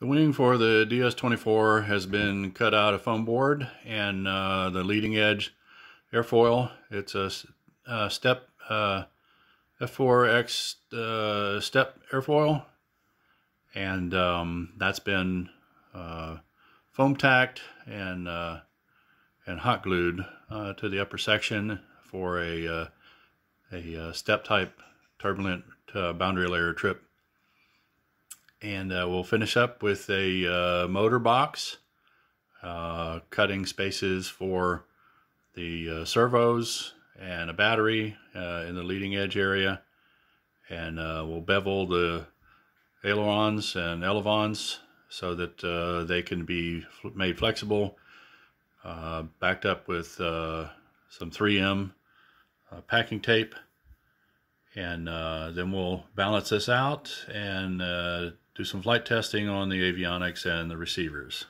The wing for the DS-24 has been cut out of foam board and uh, the leading edge airfoil. It's a, a step uh, F4X uh, step airfoil and um, that's been uh, foam tacked and uh, and hot glued uh, to the upper section for a a step type turbulent boundary layer trip and uh, we'll finish up with a uh, motor box, uh, cutting spaces for the uh, servos and a battery uh, in the leading edge area. And uh, we'll bevel the ailerons and elevons so that they can be made flexible, backed up with some 3M packing tape and then we'll balance this out and do some flight testing on the avionics and the receivers.